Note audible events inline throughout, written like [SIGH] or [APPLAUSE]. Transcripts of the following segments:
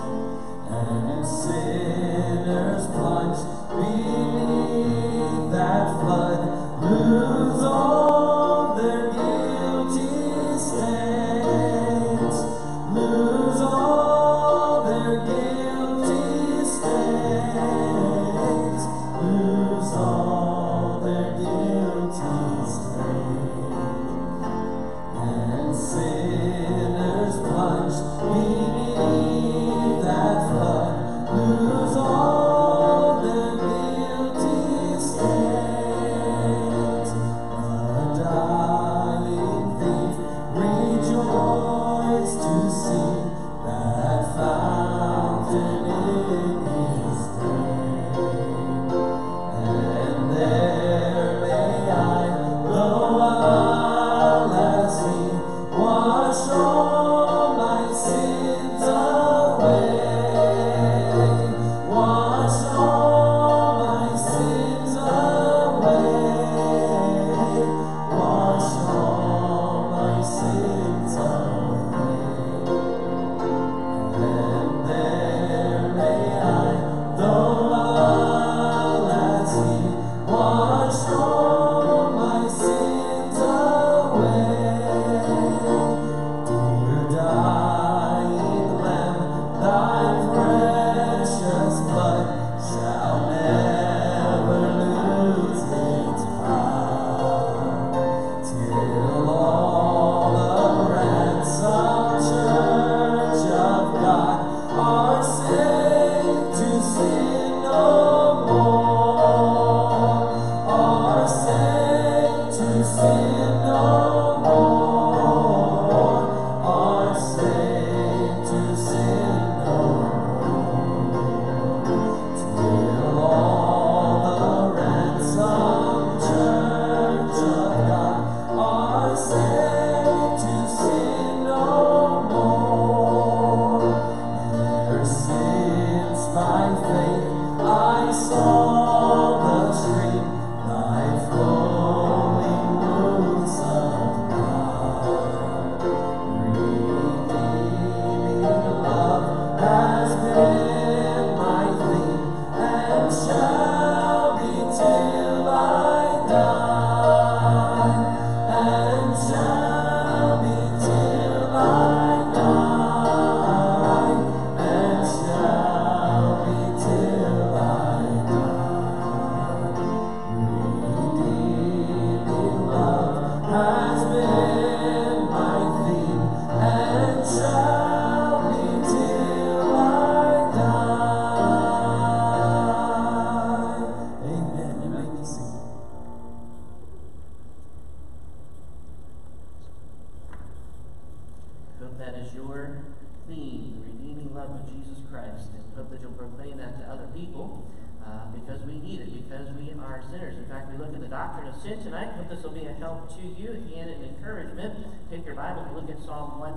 and sinners plunged beneath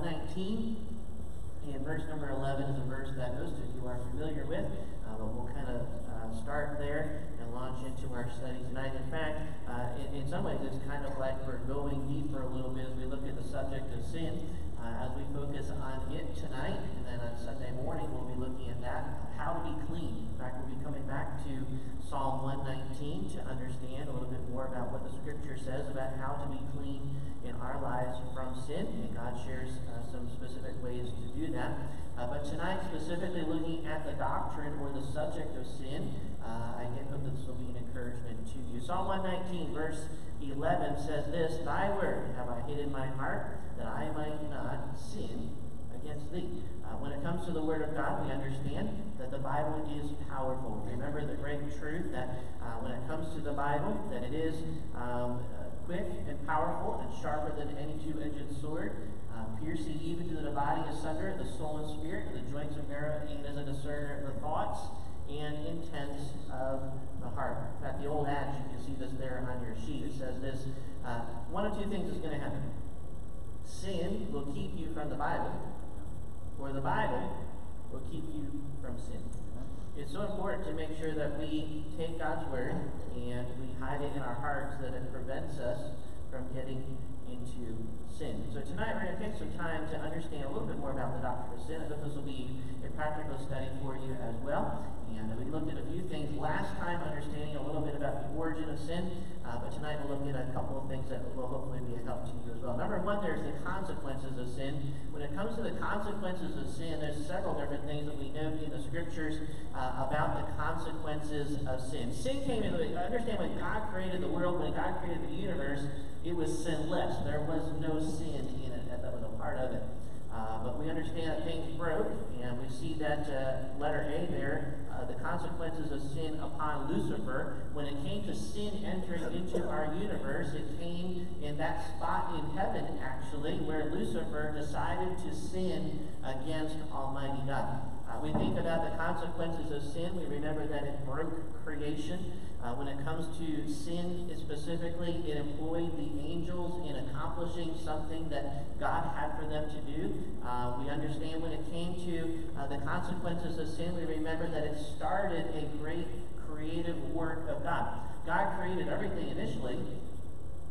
19. And verse number 11 is a verse that most of you are familiar with. 11 says this Thy word have I hid in my heart, that I might not sin against thee. Uh, when it comes to the Word of God, we understand that the Bible is powerful. Remember the great truth that uh, when it comes to the Bible, that it is um, uh, quick and powerful and sharper than any two-edged sword, uh, piercing even to the dividing asunder the soul and spirit, and the joints and marrow, and as a discerner of the thoughts and intents of the heart. In fact, the old adage, you can see this there on your sheet. It says this: uh, one of two things is going to happen. Sin will keep you from the Bible, or the Bible will keep you from sin. It's so important to make sure that we take God's word and we hide it in our hearts that it prevents us from getting into sin. So tonight we're going to take some time to understand a little bit more about the doctrine of sin. I hope this will be a practical study for you as well. And we looked at a few things last time, understanding a little bit about the origin of sin. Uh, but tonight we'll look at a couple of things that will hopefully be a help to you as well. Number one, there's the consequences of sin. When it comes to the consequences of sin, there's several different things that we know in the scriptures uh, about the consequences of sin. Sin came in, understand when God created the world, when God created the universe, it was sinless. There was no sin in it. That was a part of it. Uh, but we understand that things broke, and we see that uh, letter A there, uh, the consequences of sin upon Lucifer. When it came to sin entering into our universe, it came in that spot in heaven, actually, where Lucifer decided to sin against Almighty God. Uh, we think about the consequences of sin. We remember that it broke creation. Uh, when it comes to sin specifically, it employed the angels in accomplishing something that God had for them to do. Uh, we understand when it came to uh, the consequences of sin, we remember that it started a great creative work of God. God created everything initially,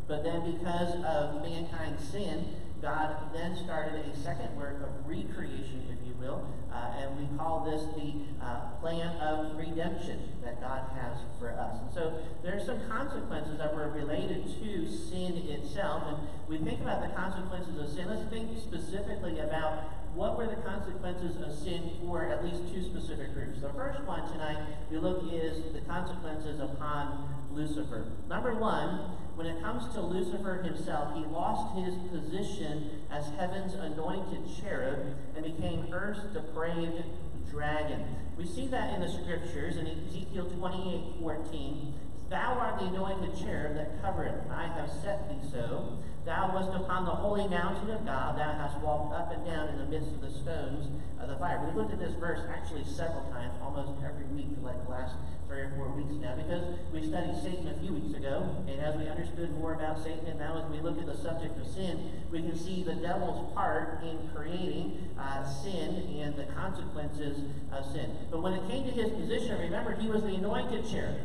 but then because of mankind's sin, God then started a second work of recreation, if you will, uh, and we call this the uh, plan of redemption that God has for us. And so there are some consequences that were related to sin itself, and we think about the consequences of sin. Let's think specifically about what were the consequences of sin for at least two specific groups. The first one tonight we look is the consequences upon Lucifer. Number one, when it comes to Lucifer himself, he lost his position as heaven's anointed cherub and became earth's depraved dragon. We see that in the scriptures in Ezekiel 28 14. Thou art the anointed cherub that covereth, I have set thee so. Thou wast upon the holy mountain of God. Thou hast walked up and down in the midst of the stones of the fire. We looked at this verse actually several times, almost every week for like the last three or four weeks now, because we studied Satan a few weeks ago, and as we understood more about Satan, and now as we look at the subject of sin, we can see the devil's part in creating uh, sin and the consequences of sin. But when it came to his position, remember, he was the anointed cherub.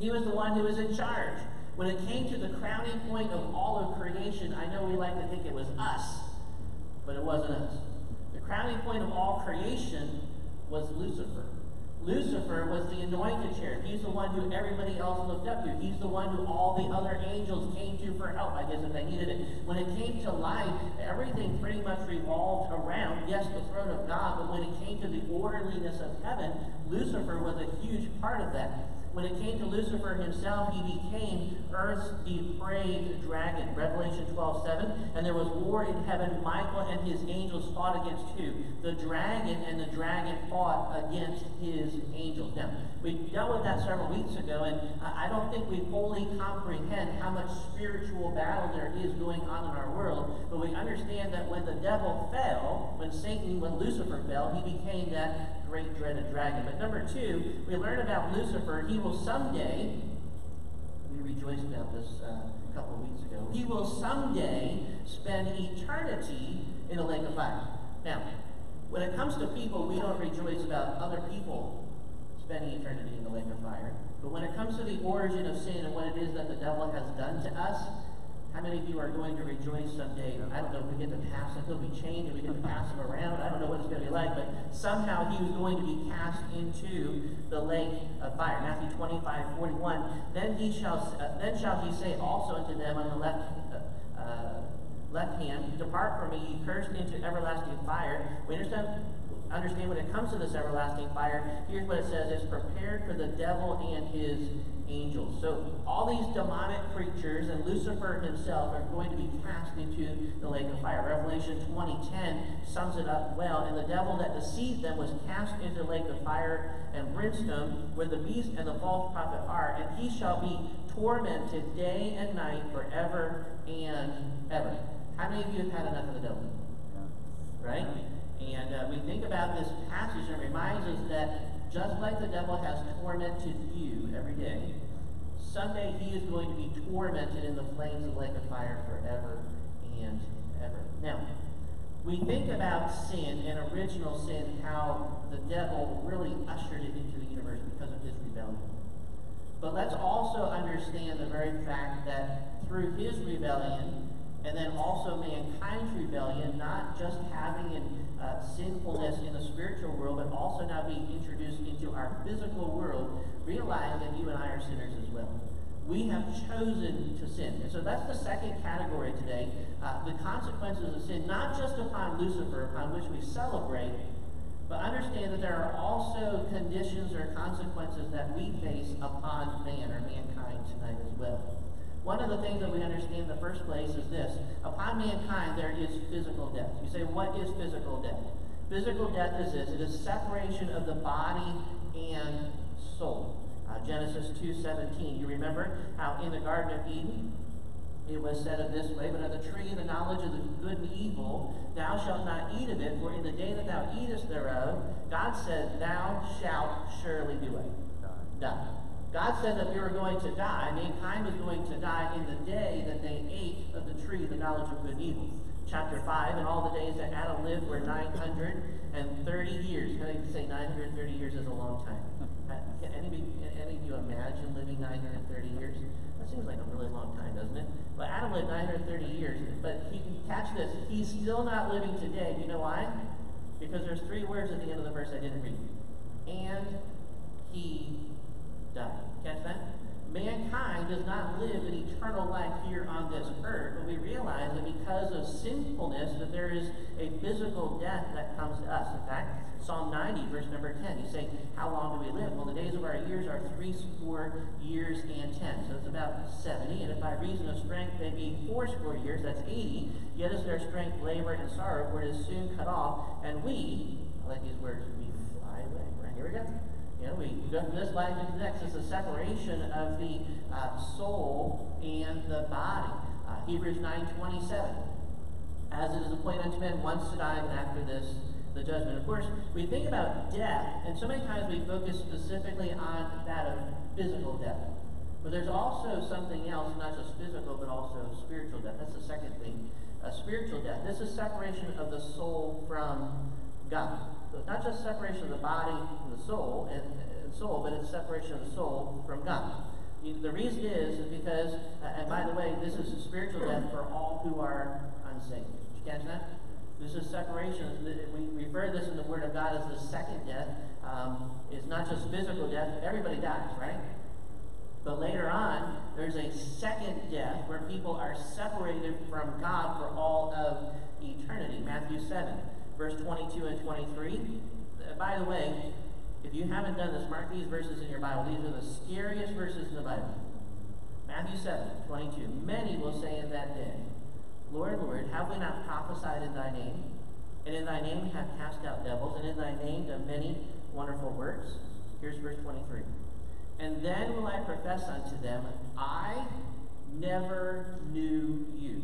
He was the one who was in charge. When it came to the crowning point of all of creation, I know we like to think it was us, but it wasn't us. The crowning point of all creation was Lucifer. Lucifer was the anointed cherub. He's the one who everybody else looked up to. He's the one who all the other angels came to for help, I guess, if they needed it. When it came to life, everything pretty much revolved around, yes, the throne of God, but when it came to the orderliness of heaven, Lucifer was a huge part of that. When it came to Lucifer himself, he became earth's depraved dragon. Revelation 12, 7. And there was war in heaven. Michael and his angels fought against who? The dragon, and the dragon fought against his angels. Now, we dealt with that several weeks ago, and I don't think we fully comprehend how much spiritual battle there is going on in our world, but we understand that when the devil fell, when Satan, when Lucifer fell, he became that great dreaded dragon. But number two, we learn about Lucifer. He will someday, we rejoiced about this uh, a couple of weeks ago, he will someday spend eternity in a lake of fire. Now, when it comes to people, we don't rejoice about other people spending eternity in the lake of fire. But when it comes to the origin of sin and what it is that the devil has done to us, how many of you are going to rejoice someday? I don't know if we get to pass him. He'll be chained and we get to pass him around. I don't know what it's going to be like, but somehow he was going to be cast into the lake of fire. Matthew 25, 41. Then he shall, uh, then shall he say also unto them on the left, uh, uh, left hand, Depart from me, ye cursed, into everlasting fire. We understand understand when it comes to this everlasting fire, here's what it says it's prepared for the devil and his angels. So all these demonic creatures and Lucifer himself are going to be cast into the lake of fire. Revelation 20:10 sums it up well. And the devil that deceived them was cast into the lake of fire and brimstone, where the beast and the false prophet are, and he shall be tormented day and night forever and ever. How many of you have had enough of the devil? Right? And uh, we think about this passage and it reminds us that just like the devil has tormented you every day, someday he is going to be tormented in the flames of lake of fire forever and ever. Now, we think about sin and original sin, how the devil really ushered it into the universe because of his rebellion. But let's also understand the very fact that through his rebellion, and then also mankind's rebellion, not just having an uh, sinfulness in the spiritual world, but also now being introduced into our physical world, realize that you and I are sinners as well. We have chosen to sin. And so that's the second category today. Uh, the consequences of sin, not just upon Lucifer, upon which we celebrate, but understand that there are also conditions or consequences that we face upon man or mankind tonight as well. One of the things that we understand in the first place is this. Upon mankind, there is physical death. You say, what is physical death? Physical death is this. It is separation of the body and soul. Uh, Genesis 2.17. You remember how in the Garden of Eden, it was said of this way, But of the tree of the knowledge of the good and evil, thou shalt not eat of it, for in the day that thou eatest thereof, God said, Thou shalt surely do it. Die. God said that we were going to die, mankind was going to die in the day that they ate of the tree, of the knowledge of good and evil. Chapter 5, and all the days that Adam lived were 930 years. You Can I say 930 years is a long time? Uh, can any, any of you imagine living 930 years? That seems like a really long time, doesn't it? But Adam lived 930 years. But he, catch this, he's still not living today. You know why? Because there's three words at the end of the verse I didn't read. And he died. Catch that? Mankind does not live an eternal life here on this earth, but we realize that because of sinfulness, that there is a physical death that comes to us. In fact, Psalm 90, verse number 10. You say, How long do we live? Well, the days of our years are three score years and ten. So it's about 70. And if by reason of strength they be four score years, that's 80. Yet is their strength labor and sorrow, for it is soon cut off. And we, I like these words, we fly away. Right, here we go. You know, we, go from this life into the next. It's a separation of the uh, soul and the body. Uh, Hebrews 9.27. As it is appointed unto men once to die, and after this the judgment. Of course, we think about death, and so many times we focus specifically on that of physical death. But there's also something else, not just physical, but also spiritual death. That's the second thing. Uh, spiritual death. This is separation of the soul from God. Not just separation of the body from the soul, and, and soul, but it's separation of the soul from God. The reason is, is because, uh, and by the way, this is a spiritual death for all who are unsaved. Did you catch that? This is separation. We refer this in the Word of God as the second death. Um, it's not just physical death. Everybody dies, right? But later on, there's a second death where people are separated from God for all of eternity. Matthew 7, verse 22 and 23. Uh, by the way, if you haven't done this, mark these verses in your Bible. These are the scariest verses in the Bible. Matthew 7, 22. Many will say in that day, Lord, Lord, have we not prophesied in thy name? And in thy name we have cast out devils, and in thy name done many wonderful works? Here's verse 23. And then will I profess unto them, I never knew you.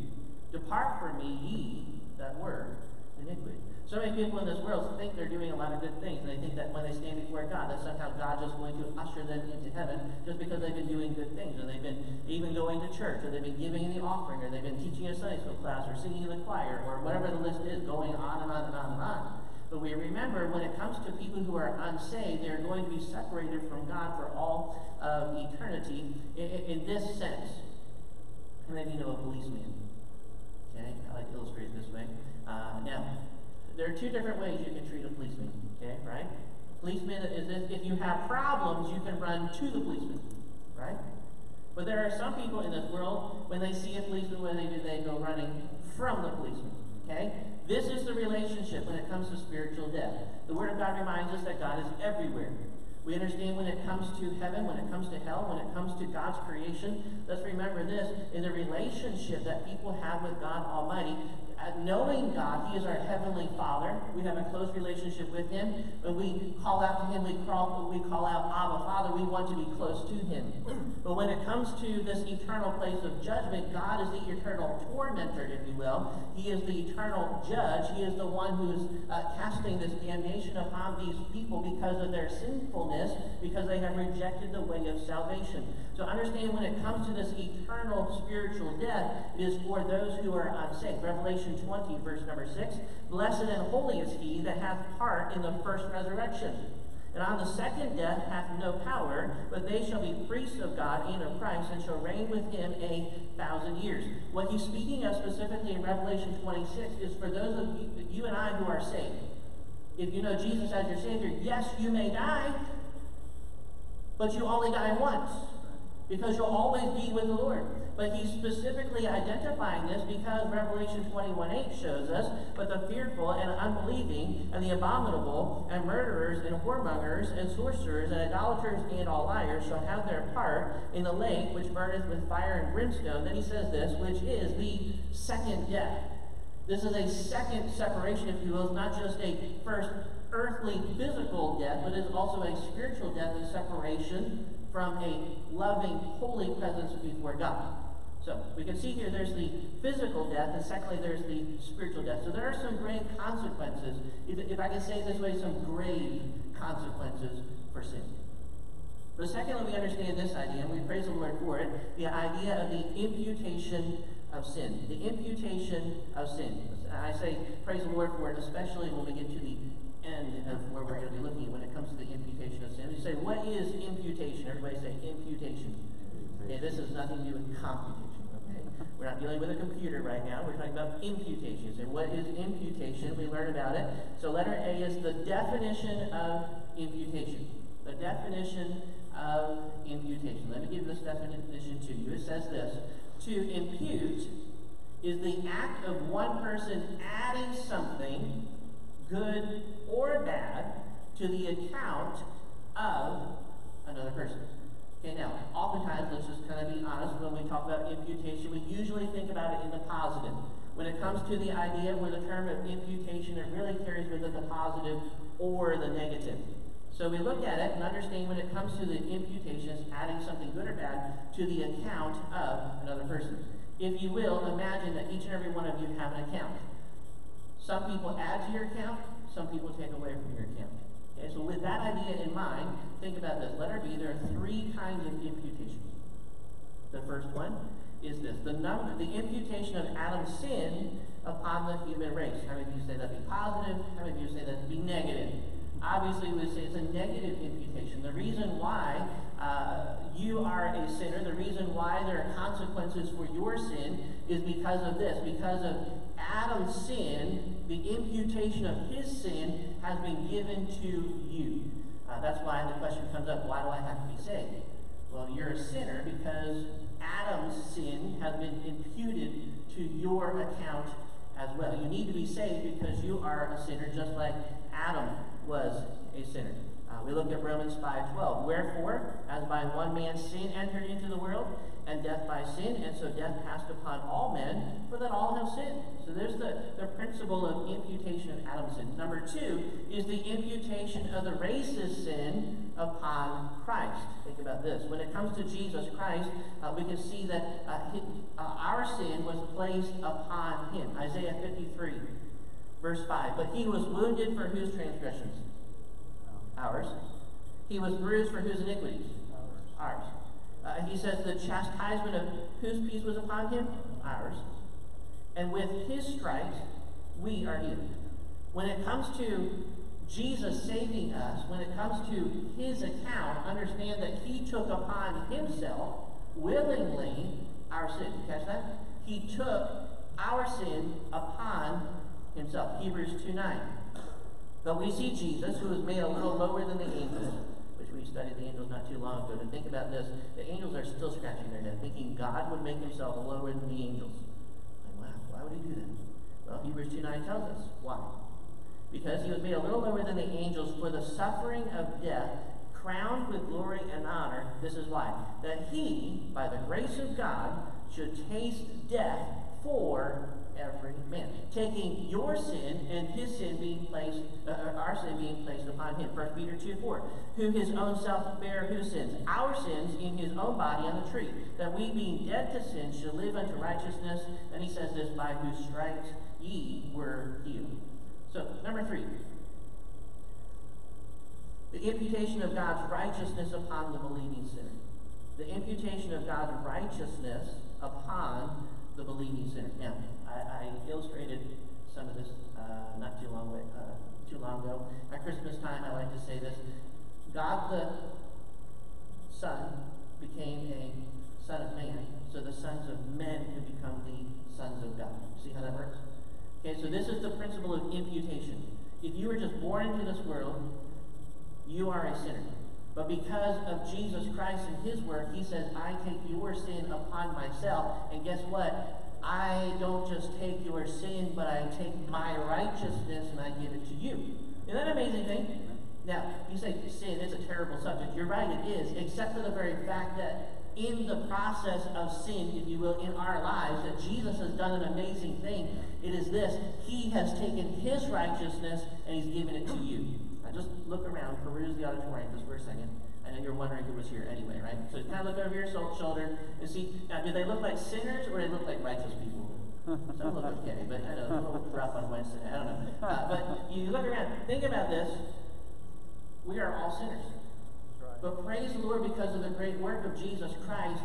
Depart from me, ye that were iniquity. So many people in this world think they're doing a lot of good things, and they think that when they stand before God, that somehow God just going to usher them into heaven just because they've been doing good things, or they've been even going to church, or they've been giving in the offering, or they've been teaching a Sunday school class, or singing in the choir, or whatever the list is, going on and on and on and on. But we remember when it comes to people who are unsaved, they're going to be separated from God for all of eternity in, in this sense. Of you know a policeman? Okay, I like to illustrate it this way. Uh, now, there are two different ways you can treat a policeman, okay, right? Policeman is if, if you have problems, you can run to the policeman, right? But there are some people in this world, when they see a policeman, what do they do? They go running from the policeman, okay? This is the relationship when it comes to spiritual death. The Word of God reminds us that God is everywhere. We understand when it comes to heaven, when it comes to hell, when it comes to God's creation. Let's remember this in the relationship that people have with God Almighty knowing God, He is our Heavenly Father. We have a close relationship with Him. When we call out to Him, we call, we call out Abba, Father. We want to be close to Him. But when it comes to this eternal place of judgment, God is the eternal tormentor, if you will. He is the eternal judge. He is the one who is uh, casting this damnation upon these people because of their sinfulness, because they have rejected the way of salvation. So understand when it comes to this eternal spiritual death, it is for those who are uh, unsaved. Revelation 20, verse number 6. Blessed and holy is he that hath part in the first resurrection. And on the second death hath no power, but they shall be priests of God and of Christ, and shall reign with him a thousand years. What he's speaking of specifically in Revelation 26 is for those of you, you and I who are saved. If you know Jesus as your Savior, yes, you may die, but you only die once because you'll always be with the Lord. But he's specifically identifying this because Revelation 21 8 shows us, but the fearful and unbelieving and the abominable and murderers and whoremongers and sorcerers and idolaters and all liars shall have their part in the lake which burneth with fire and brimstone. Then he says this, which is the second death. This is a second separation, if you will. It's not just a first earthly physical death, but it's also a spiritual death and separation from a loving, holy presence before God. So we can see here there's the physical death, and secondly, there's the spiritual death. So there are some grave consequences, if, if I can say it this way, some grave consequences for sin. But secondly, we understand this idea, and we praise the Lord for it, the idea of the imputation of sin. The imputation of sin. I say praise the Lord for it, especially when we get to the end of where we're going to be looking when it comes to the imputation of sin. You say, what is imputation? Everybody say imputation. Okay, this has nothing to do with computation. Okay, we're not dealing with a computer right now. We're talking about imputation. So, what is imputation? We learn about it. So, letter A is the definition of imputation. The definition of imputation. Let me give this definition to you. It says this: To impute is the act of one person adding something good or bad, to the account of another person. Okay, now, oftentimes, let's just kind of be honest, when we talk about imputation, we usually think about it in the positive. When it comes to the idea where the term of imputation, it really carries with it the positive or the negative. So we look at it and understand when it comes to the imputation, it's adding something good or bad to the account of another person. If you will, imagine that each and every one of you have an account. Some people add to your account, some people take away from your account. Okay, so with that idea in mind, think about this. Letter B, there are three kinds of imputation. The first one is this the number the imputation of Adam's sin upon the human race. How many of you say that be positive? How many of you say that be negative? Obviously, it's a negative imputation. The reason why uh, you are a sinner, the reason why there are consequences for your sin is because of this. Because of Adam's sin, the imputation of his sin has been given to you. Uh, that's why the question comes up why do I have to be saved? Well, you're a sinner because Adam's sin has been imputed to your account as well. You need to be saved because you are a sinner just like Adam was a sinner. Uh, we look at Romans 5.12. Wherefore, as by one man sin entered into the world, and death by sin, and so death passed upon all men, for that all have sinned. So there's the, the principle of imputation of Adam's sin. Number two is the imputation of the race's sin upon Christ. Think about this. When it comes to Jesus Christ, uh, we can see that uh, he, uh, our sin was placed upon him. Isaiah 53, verse 5. But he was wounded for whose transgressions? Ours. He was bruised for whose iniquities? Ours. Uh, he says the chastisement of whose peace was upon him? Ours. And with his stripes, we are healed. When it comes to Jesus saving us, when it comes to his account, understand that he took upon himself willingly our sin. You catch that? He took our sin upon himself. Hebrews 2 9. But we see Jesus, who was made a little lower than the angels, which we studied the angels not too long ago. To think about this, the angels are still scratching their head, thinking God would make himself lower than the angels. Like, wow, why would he do that? Well, Hebrews 2 9 tells us why. Because he was made a little lower than the angels for the suffering of death, crowned with glory and honor. This is why. That he, by the grace of God, should taste death for every man. Taking your sin and his sin being placed, uh, our sin being placed upon him. 1 Peter 2 4. Who his own self bare whose sins? Our sins in his own body on the tree. That we being dead to sin should live unto righteousness. And he says this, by whose stripes ye were healed. So, number three. The imputation of God's righteousness upon the believing sinner. The imputation of God's righteousness upon the believing sinner. Now, I, I illustrated some of this uh, not too long, uh, too long ago. At Christmas time, I like to say this: God the Son became a son of man, so the sons of men could become the sons of God. See how that works? Okay, so this is the principle of imputation. If you were just born into this world, you are a sinner. But because of Jesus Christ and his work, he says, I take your sin upon myself. And guess what? I don't just take your sin, but I take my righteousness and I give it to you. Isn't that an amazing thing? Now, you say sin is a terrible subject. You're right, it is, except for the very fact that in the process of sin, if you will, in our lives, that Jesus has done an amazing thing. It is this He has taken His righteousness and He's given it to you. Now just look around, peruse the auditorium just for a second. I know you're wondering who was here anyway, right? So kind of look over your shoulder and see, now do they look like sinners or do they look like righteous people? [LAUGHS] Some look okay, but I know, a little rough on Wednesday. I don't know. Uh, but you look around, think about this. We are all sinners. But praise the Lord because of the great work of Jesus Christ.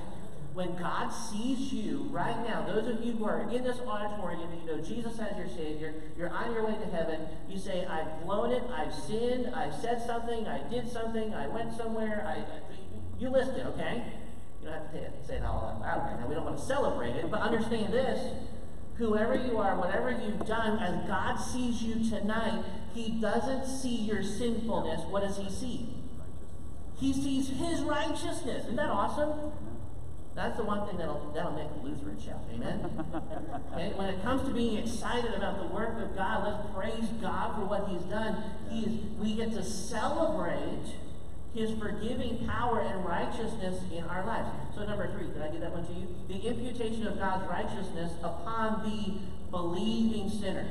When God sees you right now, those of you who are in this auditorium, you know Jesus as your Savior, you're on your way to heaven, you say, I've blown it, I've sinned, I've said something, I did something, I went somewhere, I, you list it, okay? You don't have to say it all out right now. We don't want to celebrate it, but understand this. Whoever you are, whatever you've done, as God sees you tonight, He doesn't see your sinfulness. What does He see? He sees his righteousness. Isn't that awesome? That's the one thing that'll, that'll make a Lutheran shout. Amen? [LAUGHS] okay? When it comes to being excited about the work of God, let's praise God for what he's done. He is, we get to celebrate his forgiving power and righteousness in our lives. So number three, did I give that one to you? The imputation of God's righteousness upon the believing sinner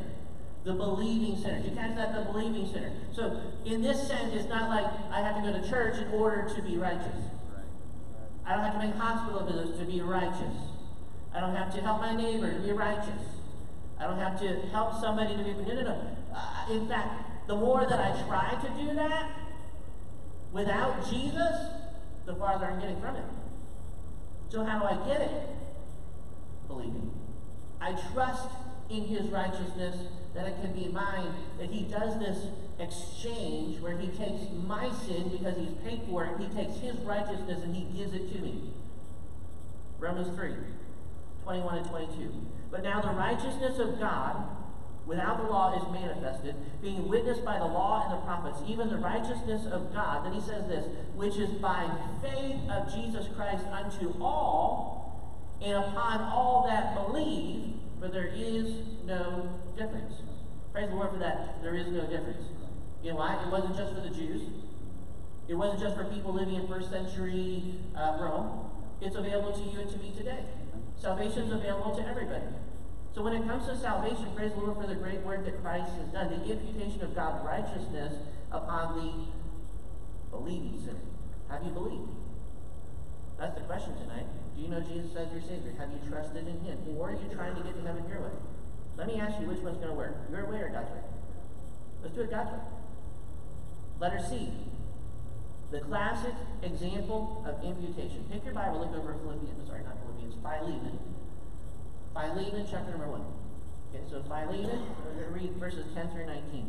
the believing sinner. You catch that? The believing sinner. So, in this sense, it's not like I have to go to church in order to be righteous. I don't have to make hospital visits to be righteous. I don't have to help my neighbor to be righteous. I don't have to help somebody to be. No, no, no. Uh, in fact, the more that I try to do that without Jesus, the farther I'm getting from it. So, how do I get it? Believing. I trust in his righteousness that it can be mine, that he does this exchange where he takes my sin because he's paid for it, he takes his righteousness and he gives it to me. Romans 3, 21 and 22. But now the righteousness of God without the law is manifested, being witnessed by the law and the prophets, even the righteousness of God. Then he says this, which is by faith of Jesus Christ unto all, and upon all that believe, for there is no difference. Praise the Lord for that. There is no difference. You know why? It wasn't just for the Jews. It wasn't just for people living in first century uh, Rome. It's available to you and to me today. Salvation is available to everybody. So when it comes to salvation, praise the Lord for the great work that Christ has done, the imputation of God's righteousness upon the believing sinner. Have you believed? That's the question tonight. Do you know Jesus as your Savior? Have you trusted in Him? Or are you trying to get to heaven your way? Let me ask you which one's going to work. Your way or God's way? Let's do it God's way. Letter C. The classic example of imputation. Pick your Bible, look over Philippians, sorry, not Philippians, Philemon. Philemon, chapter number 1. Okay, so Philemon, we're going to read verses 10 through 19.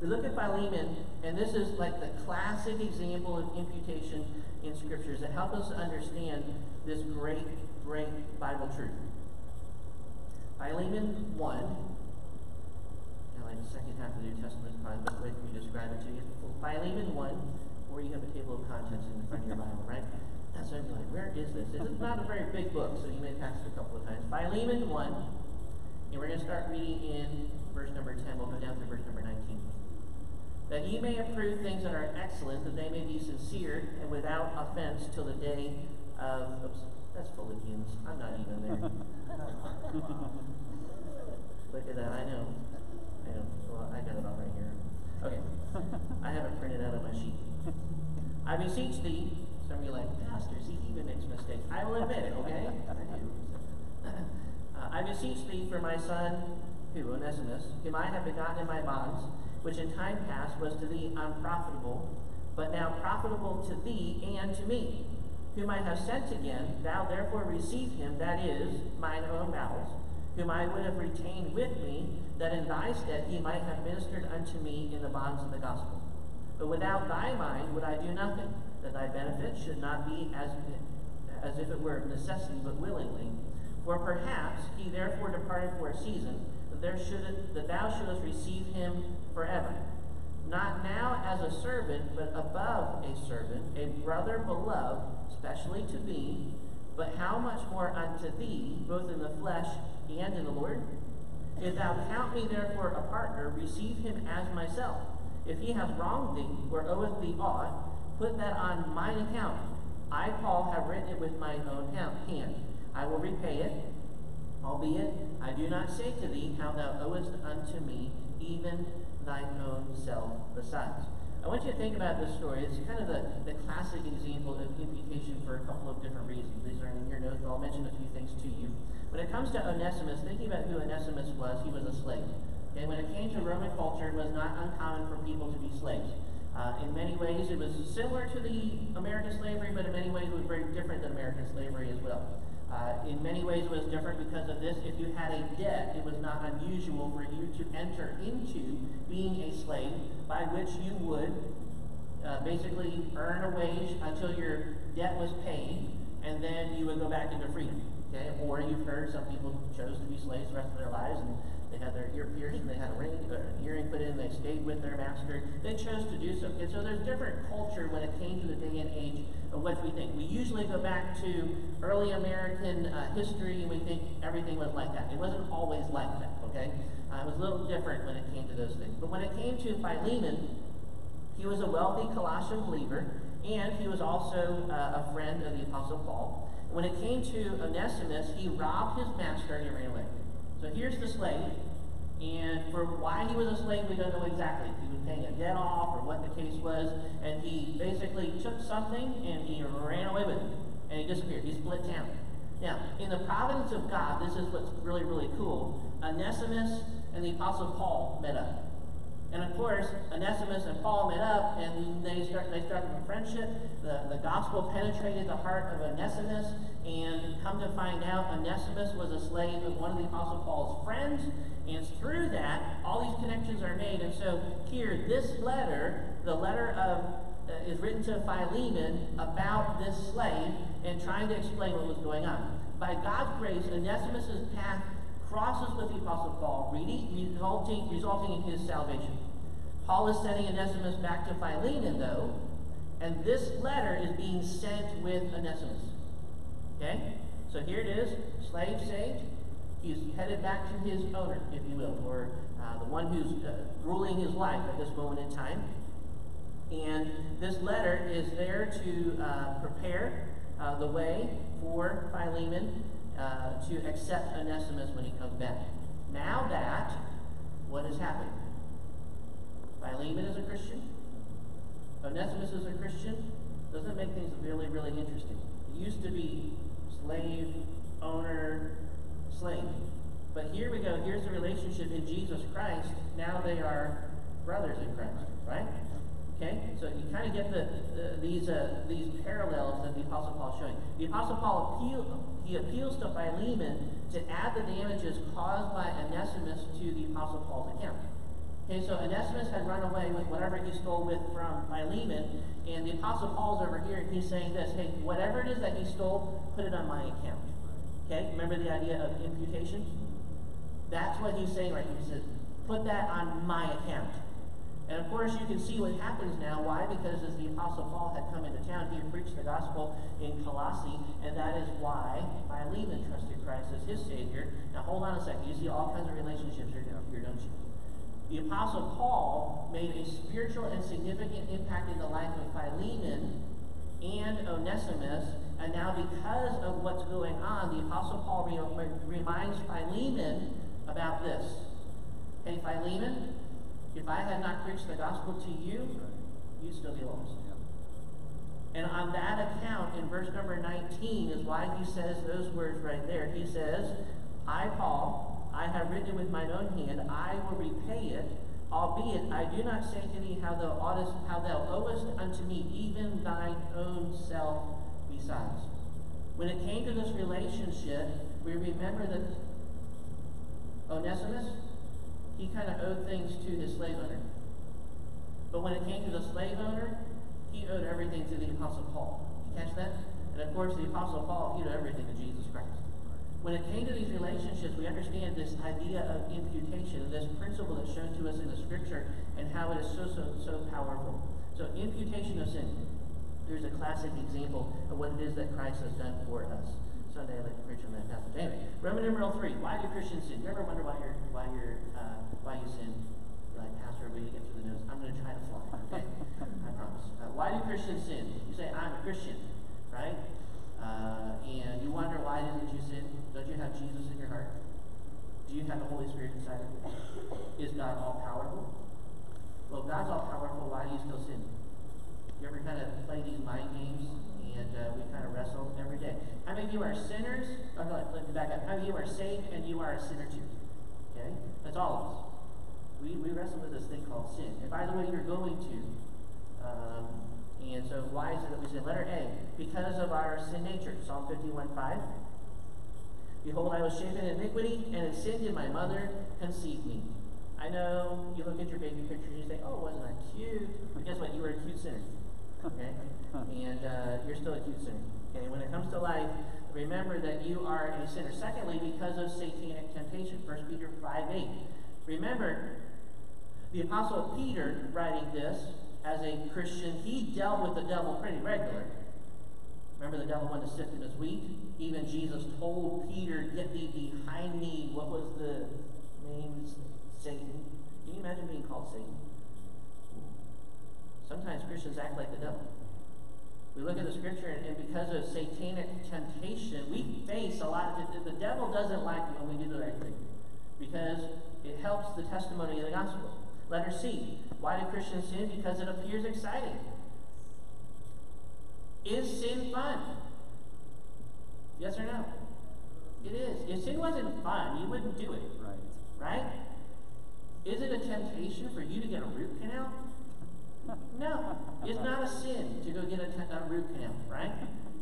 We look at Philemon, and this is like the classic example of imputation in scriptures that help us understand this great, great Bible truth. Philemon 1, now like the second half of the New Testament is probably the best way for me to describe it to you. Philemon 1, or you have a table of contents in front of your Bible, right? So you're like, where is this? It's not a very big book, so you may pass it a couple of times. Philemon 1, and we're going to start reading in verse number 10. We'll go down to verse number 19 that ye may approve things that are excellent, that they may be sincere and without offense till the day of. Oops, that's Philippians. I'm not even there. [LAUGHS] Look at that. I know. I know. Well, I got it all right here. Okay. I have it printed out on my sheet. I beseech thee. Some of you are like, Pastor, he even makes mistakes. I will admit it, okay? I do. [LAUGHS] Uh, I beseech thee for my son, who, Onesimus, whom I have begotten in my bonds, which in time past was to thee unprofitable, but now profitable to thee and to me, whom I have sent again, thou therefore receive him, that is, mine own bowels, whom I would have retained with me, that in thy stead he might have ministered unto me in the bonds of the gospel. But without thy mind would I do nothing, that thy benefit should not be as, as if it were of necessity, but willingly. For perhaps he therefore departed for a season, that there should that thou shouldest receive him forever. Not now as a servant, but above a servant, a brother beloved, especially to thee, but how much more unto thee, both in the flesh and in the Lord? If thou count me therefore a partner, receive him as myself. If he hath wronged thee, or oweth thee aught, put that on mine account. I, Paul, have written it with mine own hand. I will repay it, albeit I do not say to thee how thou owest unto me even thine own self besides. I want you to think about this story. It's kind of the, the classic example of imputation for a couple of different reasons. These are in your notes, but I'll mention a few things to you. When it comes to Onesimus, thinking about who Onesimus was, he was a slave. Okay, when it came to Roman culture, it was not uncommon for people to be slaves. Uh, in many ways, it was similar to the American slavery, but in many ways, it was very different than American slavery as well. Uh, in many ways, it was different because of this. If you had a debt, it was not unusual for you to enter into being a slave, by which you would uh, basically earn a wage until your debt was paid, and then you would go back into freedom. Okay? Or you've heard some people chose to be slaves the rest of their lives, and they had their ear pierced, and they had a ring, uh, earring put in, they stayed with their master. They chose to do so. And so there's different culture when it came to the day and age of what we think. We usually go back to early American uh, history, and we think everything was like that. It wasn't always like that, okay? Uh, it was a little different when it came to those things. But when it came to Philemon, he was a wealthy Colossian believer, and he was also uh, a friend of the Apostle Paul. When it came to Onesimus, he robbed his master and he ran away. So here's the slave, and for why he was a slave, we don't know exactly. He was paying a debt off or what the case was, and he basically took something and he ran away with it, and he disappeared. He split town. Now, in the providence of God, this is what's really, really cool. Onesimus and the Apostle Paul met up. And of course, Onesimus and Paul met up, and they start they started a friendship. The, the gospel penetrated the heart of Onesimus, and come to find out, Onesimus was a slave of one of the Apostle Paul's friends, and through that, all these connections are made. And so here, this letter, the letter of uh, is written to Philemon about this slave and trying to explain what was going on. By God's grace, Onesimus' path crosses with the Apostle Paul, resulting, resulting in his salvation. Paul is sending Onesimus back to Philemon, though, and this letter is being sent with Onesimus. Okay? So here it is, slave saved. He's headed back to his owner, if you will, or uh, the one who's uh, ruling his life at this moment in time. And this letter is there to uh, prepare uh, the way for Philemon uh, to accept Onesimus when he comes back. Now that, what has happened? Philemon is a Christian. Onesimus is a Christian. Doesn't make things really, really interesting. It used to be slave, owner, slave. But here we go. Here's the relationship in Jesus Christ. Now they are brothers in Christ, right? Okay, so you kind of get the, the these uh, these parallels that the Apostle Paul is showing. The Apostle Paul appeal, he appeals to Philemon to add the damages caused by Onesimus to the Apostle Paul's account. Okay, so Onesimus had run away with whatever he stole with from Philemon, and the Apostle Paul's over here, and he's saying this, hey, whatever it is that he stole, put it on my account. Okay, remember the idea of imputation? That's what he's saying right here. He says, put that on my account. And of course, you can see what happens now. Why? Because as the Apostle Paul had come into town, he had preached the gospel in Colossae, and that is why Philemon trusted Christ as his Savior. Now, hold on a second. You see all kinds of relationships here, here don't you? The Apostle Paul made a spiritual and significant impact in the life of Philemon and Onesimus, and now because of what's going on, the Apostle Paul re- reminds Philemon about this. Hey, Philemon, if I had not preached the gospel to you, you'd still be lost. And on that account, in verse number 19, is why he says those words right there. He says, I, Paul, I have written it with mine own hand, I will repay it, albeit I do not say to thee how thou oughtest, how thou owest unto me even thine own self besides. When it came to this relationship, we remember that Onesimus, he kind of owed things to his slave owner. But when it came to the slave owner, he owed everything to the Apostle Paul. You catch that? And of course, the Apostle Paul, he owed everything to Jesus Christ. When it came to these relationships, we understand this idea of imputation, this principle that's shown to us in the scripture, and how it is so, so, so powerful. So, imputation of sin. Here's a classic example of what it is that Christ has done for us. Sunday, I like to preach on that passage. Anyway, Roman numeral three. Why do Christians sin? You ever wonder why you're why you're uh, why you sin? You're like, Pastor, we get through the notes. I'm going to try to fly. Okay, [LAUGHS] I promise. Uh, why do Christians sin? You say, I'm a Christian, right? Uh, and you wonder why didn't you sin? Don't you have Jesus in your heart? Do you have the Holy Spirit inside of you? Is God all powerful? Well, if God's all powerful. Why do you still sin? You ever kind of play these mind games and uh, we kind of wrestle every day? How many of you are sinners? Oh, let me back up. How many of you are saved and you are a sinner too? Okay? That's all of us. We, we wrestle with this thing called sin. And by the way, you're going to. Um, and so why is it that we sin? Letter A, because of our sin nature. Psalm 51, 5. Behold, I was shapen in iniquity, and in sin did my mother conceive me. I know you look at your baby pictures and you say, oh, wasn't that cute? But guess what? You were a cute sinner. Okay? And uh, you're still a cute sinner. Okay? When it comes to life, remember that you are a sinner. Secondly, because of satanic temptation. 1 Peter 5, 8. Remember, the Apostle Peter, writing this, as a Christian, he dealt with the devil pretty regularly. Remember, the devil wanted to sift him as wheat? Even Jesus told Peter, Get thee behind me. What was the name? Satan. Can you imagine being called Satan? Sometimes Christians act like the devil. We look at the scripture, and, and because of satanic temptation, we face a lot of the, the devil doesn't like it when we do the right thing because it helps the testimony of the gospel. Letter C. Why do Christians sin? Because it appears exciting. Is sin fun? Yes or no? It is. If sin wasn't fun, you wouldn't do it. Right. Right? Is it a temptation for you to get a root canal? [LAUGHS] No. It's not a sin to go get a, a root canal, right?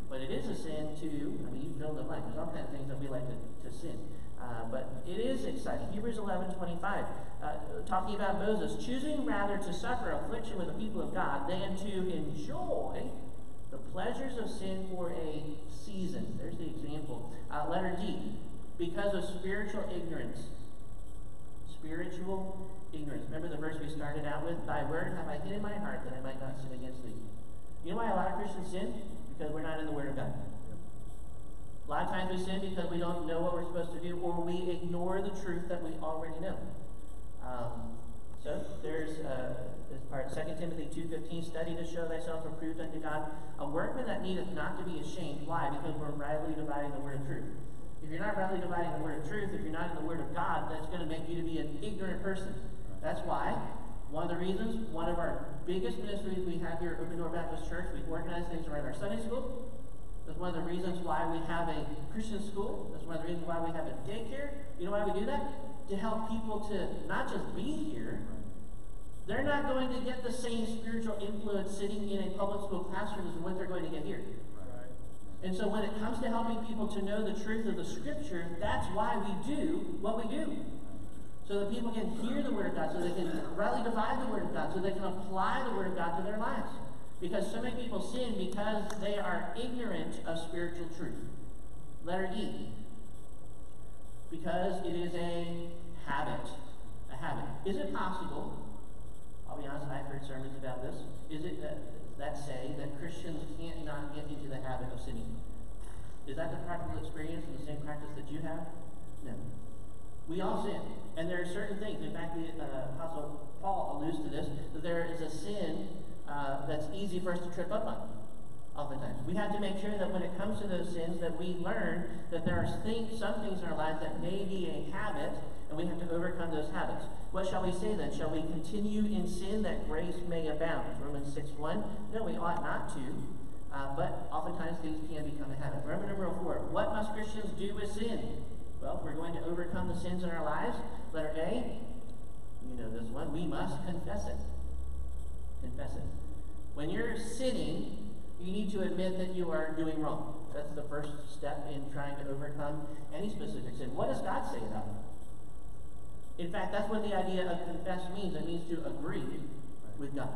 But it is a sin to, I mean, you fill the blank. There's all kinds of things that we like to, to sin. Uh, but it is exciting. Hebrews 11 25, uh, talking about Moses, choosing rather to suffer affliction with the people of God than to enjoy the pleasures of sin for a season. There's the example. Uh, letter D, because of spiritual ignorance. Spiritual ignorance. Remember the verse we started out with? Thy word have I hid in my heart that I might not sin against thee. You know why a lot of Christians sin? Because we're not in the Word of God. A lot of times we sin because we don't know what we're supposed to do, or we ignore the truth that we already know. Um, so there's uh, this part, 2 Timothy 2.15, study to show thyself approved unto God, a workman that needeth not to be ashamed. Why? Because we're rightly dividing the word of truth. If you're not rightly dividing the word of truth, if you're not in the word of God, that's going to make you to be an ignorant person. That's why one of the reasons, one of our biggest ministries we have here at Open Door Baptist Church, we organize things around our Sunday school. That's one of the reasons why we have a Christian school. That's one of the reasons why we have a daycare. You know why we do that? To help people to not just be here. They're not going to get the same spiritual influence sitting in a public school classroom as what they're going to get here. And so when it comes to helping people to know the truth of the scripture, that's why we do what we do. So that people can hear the word of God, so they can rightly divide the word of God, so they can apply the word of God to their lives. Because so many people sin because they are ignorant of spiritual truth. Letter E. Because it is a habit. A habit. Is it possible? I'll be honest, I've heard sermons about this. Is it that, that say that Christians can't not get into the habit of sinning? Is that the practical experience and the same practice that you have? No. We all sin. And there are certain things. In fact, the uh, Apostle Paul alludes to this, that there is a sin uh, that's easy for us to trip up on. Oftentimes, we have to make sure that when it comes to those sins, that we learn that there are things, some things in our lives that may be a habit, and we have to overcome those habits. What shall we say then? Shall we continue in sin that grace may abound? Romans 6 1. No, we ought not to. Uh, but oftentimes things can become a habit. Roman number four. What must Christians do with sin? Well, we're going to overcome the sins in our lives, letter A, you know this one, we must confess it. Confess it. When you're sinning, you need to admit that you are doing wrong. That's the first step in trying to overcome any specific sin. What does God say about it? In fact, that's what the idea of confess means. It means to agree with God.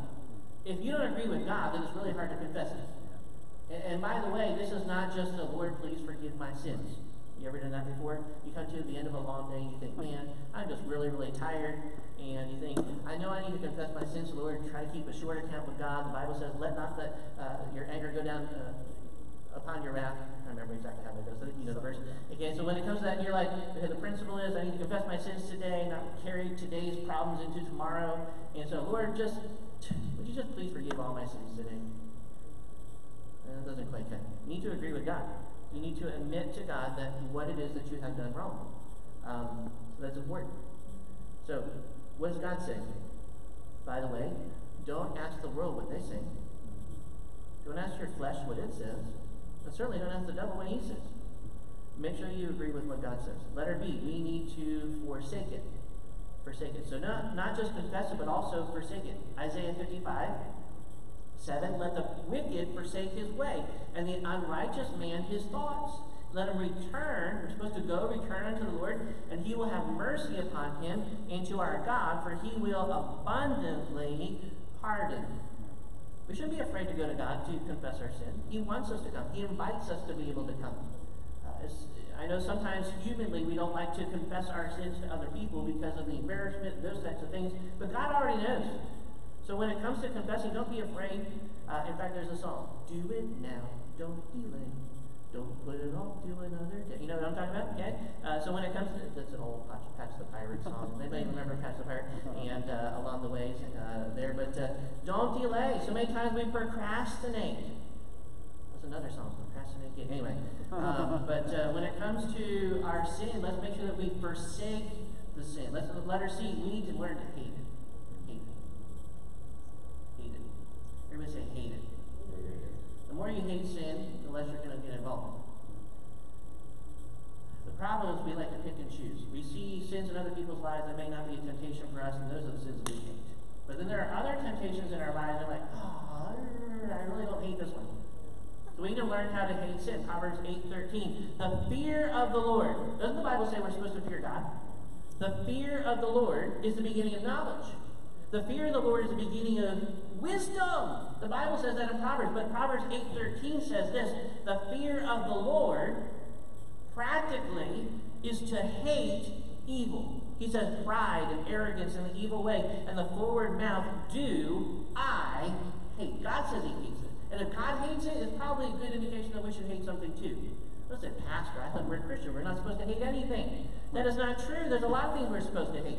If you don't agree with God, then it's really hard to confess it. And, and by the way, this is not just a Lord, please forgive my sins. You ever done that before? You come to the end of a long day and you think, man, I'm just really, really tired. And you think, I know I need to confess my sins to the Lord, try to keep a short account with God. The Bible says, let not the, uh, your anger go down uh, upon your wrath. I remember exactly how that goes. You know the verse. Okay, so when it comes to that, you're like, okay, the principle is I need to confess my sins today, not carry today's problems into tomorrow. And so, Lord, just would you just please forgive all my sins today? It doesn't quite cut. You need to agree with God. You need to admit to God that what it is that you have done wrong. Um, so that's important. So, what does God say? By the way, don't ask the world what they say. Don't ask your flesh what it says. And certainly don't ask the devil what he says. Make sure you agree with what God says. Letter B, we need to forsake it. Forsake it. So not, not just confess it, but also forsake it. Isaiah 55, 7, let the wicked forsake his way, and the unrighteous man his thoughts. Let him return. We're supposed to go return unto the Lord, and he will have mercy upon him and to our God, for he will abundantly pardon. We shouldn't be afraid to go to God to confess our sin. He wants us to come. He invites us to be able to come. Uh, I know sometimes humanly we don't like to confess our sins to other people because of the embarrassment, those types of things, but God already knows. So when it comes to confessing, don't be afraid. Uh, in fact, there's a song, Do it now, don't delay. Don't put it off to another day. You know what I'm talking about? Okay? Uh, so when it comes to, that's an old Patch, Patch the Pirate song. Anybody remember Patch the Pirate? And uh, along the ways uh, there. But uh, don't delay. So many times we procrastinate. That's another song, procrastinate. Anyway. Um, but when it comes to our sin, let's make sure that we forsake the sin. Let's, letter C, we need to learn to hate it. Everybody say hate it. Hate sin, the less you're going to get involved. The problem is we like to pick and choose. We see sins in other people's lives that may not be a temptation for us, and those are the sins we hate. But then there are other temptations in our lives that are like, oh, I really don't hate this one. So we need to learn how to hate sin. Proverbs 8.13. The fear of the Lord. Doesn't the Bible say we're supposed to fear God? The fear of the Lord is the beginning of knowledge. The fear of the Lord is the beginning of wisdom. The Bible says that in Proverbs, but Proverbs 8:13 says this, the fear of the Lord practically is to hate evil. He says pride and arrogance and the evil way and the forward mouth do I hate. God says he hates it. And if God hates it, it's probably a good indication that we should hate something too. Listen, Pastor, I thought we're a Christian. We're not supposed to hate anything. That is not true. There's a lot of things we're supposed to hate.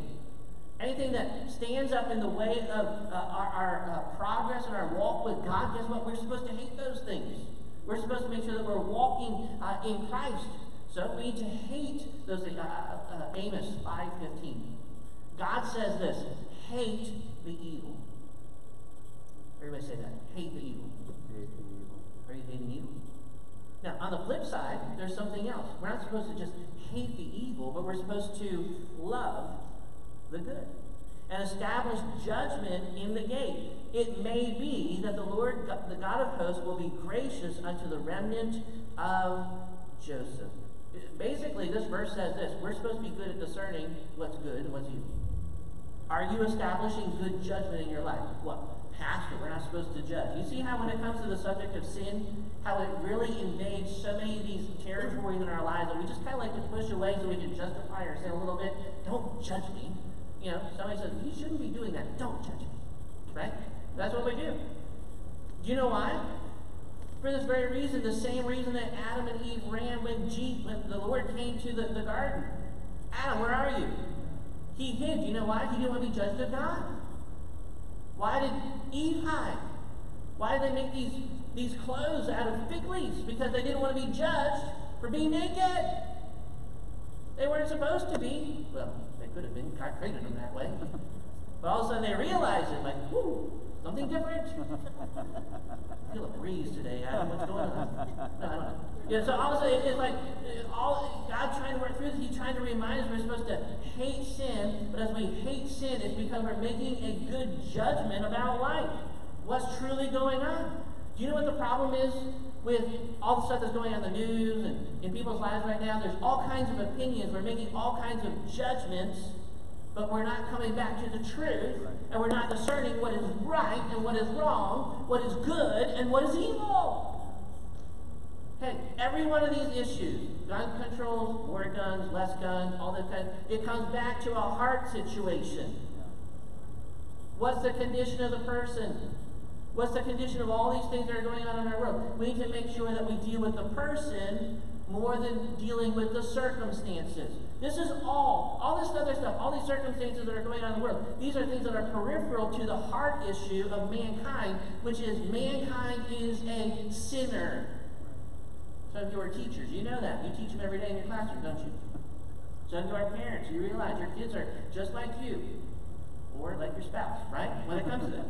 Anything that stands up in the way of uh, our, our uh, progress and our walk with God, guess what? We're supposed to hate those things. We're supposed to make sure that we're walking uh, in Christ. So we need to hate those things. Uh, uh, uh, Amos 5.15. God says this, hate the evil. Everybody say that. Hate the evil. Hate the evil. Are you hating evil? Now, on the flip side, there's something else. We're not supposed to just hate the evil, but we're supposed to love the good and establish judgment in the gate. It may be that the Lord, the God of hosts, will be gracious unto the remnant of Joseph. Basically, this verse says this we're supposed to be good at discerning what's good and what's evil. Are you establishing good judgment in your life? What? Pastor, we're not supposed to judge. You see how when it comes to the subject of sin, how it really invades so many of these territories in our lives that we just kind of like to push away so we can justify our sin a little bit? Don't judge me. You know, somebody says, you shouldn't be doing that. Don't judge me. Right? That's what we do. Do you know why? For this very reason, the same reason that Adam and Eve ran when, G, when the Lord came to the, the garden. Adam, where are you? He hid. Do you know why? He didn't want to be judged of God. Why did Eve hide? Why did they make these, these clothes out of fig leaves? Because they didn't want to be judged for being naked. They weren't supposed to be. Well, could have been. God created them that way. But all of a sudden they realize it, like, whoo, something different. I feel a breeze today. I don't know what's going on. No, I don't know. Yeah, so all of a sudden it's like all God trying to work through this. He's trying to remind us we're supposed to hate sin, but as we hate sin, it's because we're making a good judgment about life. What's truly going on? Do you know what the problem is with all the stuff that's going on in the news and in people's lives right now? There's all kinds of opinions. We're making all kinds of judgments, but we're not coming back to the truth, and we're not discerning what is right and what is wrong, what is good and what is evil. Hey, every one of these issues, gun controls, more guns, less guns, all that kind, it comes back to a heart situation. What's the condition of the person? What's the condition of all these things that are going on in our world? We need to make sure that we deal with the person more than dealing with the circumstances. This is all, all this other stuff, all these circumstances that are going on in the world, these are things that are peripheral to the heart issue of mankind, which is mankind is a sinner. Some of you are teachers, you know that. You teach them every day in your classroom, don't you? Some of you are parents, you realize your kids are just like you, or like your spouse, right? When it comes to that.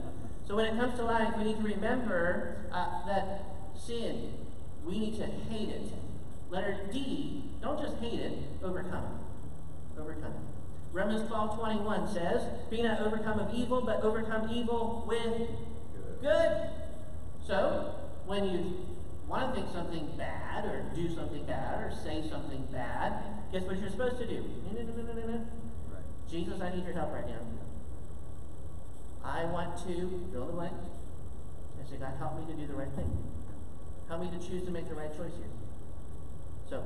So when it comes to life, we need to remember uh, that sin, we need to hate it. Letter D, don't just hate it, overcome it. Overcome it. Romans 12, 21 says, Be not overcome of evil, but overcome evil with good. So, when you want to think something bad, or do something bad, or say something bad, guess what you're supposed to do? No, no, no, no, no, no. Jesus, I need your help right now. I want to fill the blank. I say, God, help me to do the right thing. Help me to choose to make the right choice here. So,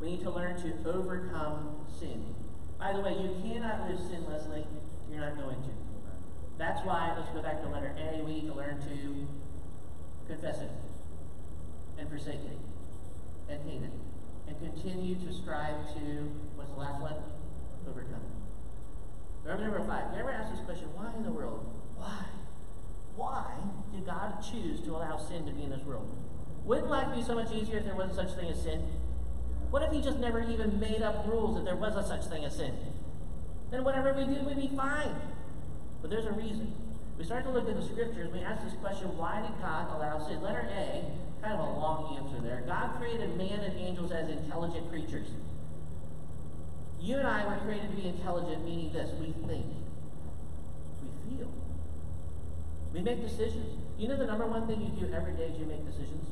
we need to learn to overcome sin. By the way, you cannot live sinlessly. You're not going to. That's why, let's go back to letter A, we need to learn to confess it and forsake it and hate it and continue to strive to, what's the last one? Overcome Remember number five. You ever ask this question, why in the world? Why? Why did God choose to allow sin to be in this world? Wouldn't life be so much easier if there wasn't such a thing as sin? What if he just never even made up rules if there was a such thing as sin? Then whatever we did would be fine. But there's a reason. We start to look at the scriptures, we ask this question, why did God allow sin? Letter A, kind of a long answer there. God created man and angels as intelligent creatures. You and I were created to be intelligent, meaning this we think, we feel, we make decisions. You know the number one thing you do every day is you make decisions?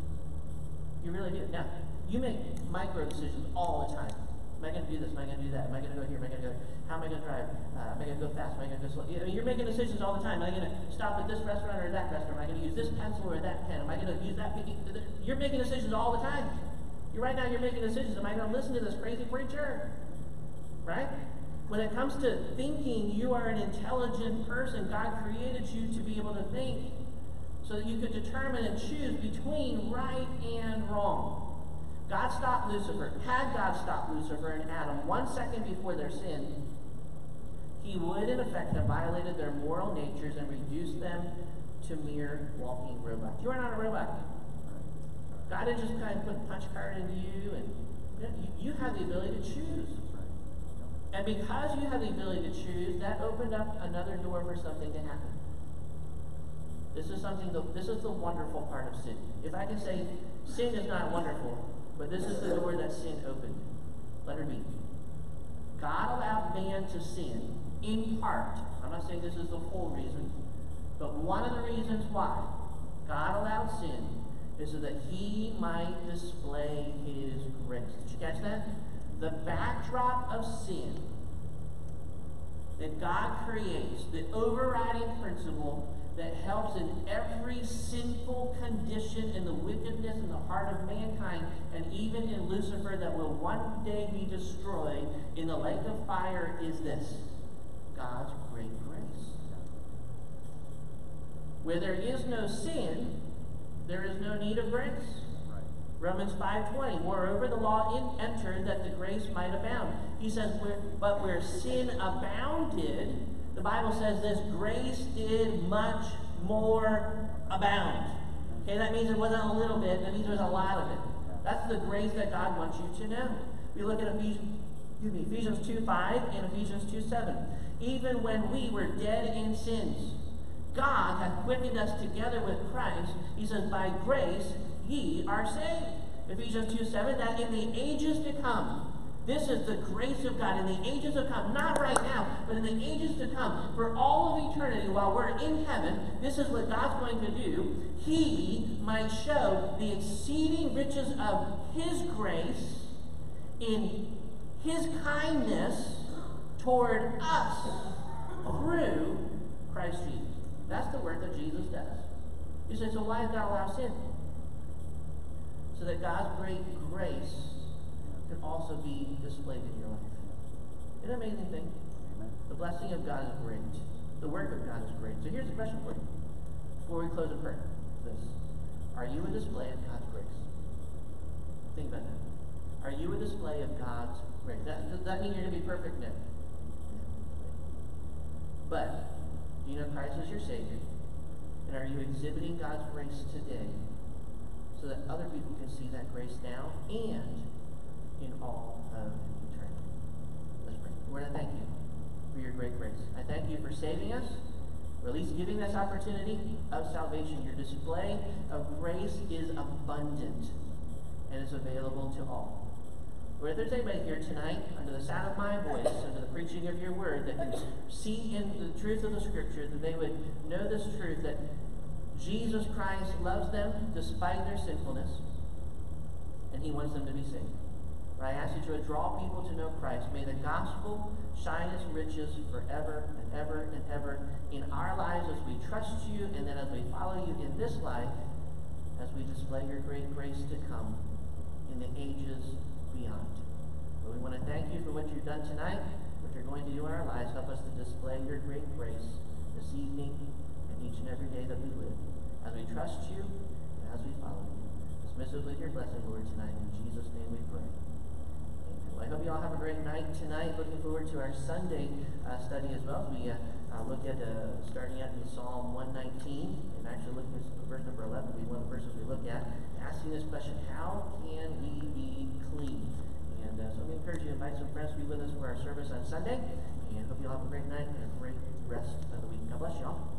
You really do. Now, you make micro decisions all the time. Am I going to do this? Am I going to do that? Am I going to go here? Am I going to go? How am I going to drive? Uh, am I going to go fast? Am I going to go slow? I mean, you're making decisions all the time. Am I going to stop at this restaurant or that restaurant? Am I going to use this pencil or that pen? Am I going to use that? You're making decisions all the time. You right now you're making decisions. Am I going to listen to this crazy preacher? Right? When it comes to thinking, you are an intelligent person. God created you to be able to think so that you could determine and choose between right and wrong. God stopped Lucifer. Had God stopped Lucifer and Adam one second before their sin, he would in effect have violated their moral natures and reduced them to mere walking robots. You are not a robot. God didn't just kind of put a punch card into you, and you, you have the ability to choose. And because you have the ability to choose, that opened up another door for something to happen. This is something, that, this is the wonderful part of sin. If I can say, sin is not wonderful, but this is the door that sin opened. Letter B. God allowed man to sin in part. I'm not saying this is the whole reason, but one of the reasons why God allowed sin is so that he might display his grace. Did you catch that? The backdrop of sin that God creates, the overriding principle that helps in every sinful condition in the wickedness in the heart of mankind, and even in Lucifer that will one day be destroyed in the lake of fire is this God's great grace. Where there is no sin, there is no need of grace. Romans 5.20, moreover, the law entered that the grace might abound. He says, but where sin abounded, the Bible says this, grace did much more abound. Okay, that means it wasn't a little bit, that means there's a lot of it. That's the grace that God wants you to know. We look at Ephesians, me, Ephesians 2 5 and Ephesians 2 7. Even when we were dead in sins, God hath quickened us together with Christ. He says, by grace ye are saved. Ephesians 2 7, that in the ages to come, this is the grace of God in the ages to come, not right now, but in the ages to come, for all of eternity, while we're in heaven, this is what God's going to do. He might show the exceeding riches of His grace in His kindness toward us through Christ Jesus. That's the work that Jesus does. You say, so why does God allow sin? So that God's great grace can also be displayed in your life. That an amazing thing? Amen. The blessing of God is great. The work of God is great. So here's a question for you before we close in prayer. This. Are you a display of God's grace? Think about that. Are you a display of God's grace? That, does that mean you're going to be perfect? No. But, do you know Christ is your Savior? And are you exhibiting God's grace today so that other people can see that grace now and in all of eternity? Let's pray. Lord, I thank you for your great grace. I thank you for saving us, or at least giving us opportunity of salvation. Your display of grace is abundant and is available to all. Lord, if there's anybody here tonight, under the sound of my voice, under the preaching of your word, that can see in the truth of the scripture, that they would know this truth that Jesus Christ loves them despite their sinfulness, and he wants them to be saved. I ask you to draw people to know Christ. May the gospel shine its riches forever and ever and ever in our lives as we trust you, and then as we follow you in this life, as we display your great grace to come in the ages beyond. We want to thank you for what you've done tonight, what you're going to do in our lives. Help us to display your great grace this evening each and every day that we live. As we trust you and as we follow you. Dismiss us with your blessing, Lord, tonight. In Jesus' name we pray. Amen. Well, I hope you all have a great night tonight. Looking forward to our Sunday uh, study as well. We uh, uh, look at uh, starting out in Psalm 119 and actually looking at verse number 11 will be one of the verses we look at, asking this question: How can we be clean? And uh, so we encourage you to invite some friends to be with us for our service on Sunday. And hope you all have a great night and a great rest of the week. God bless you all.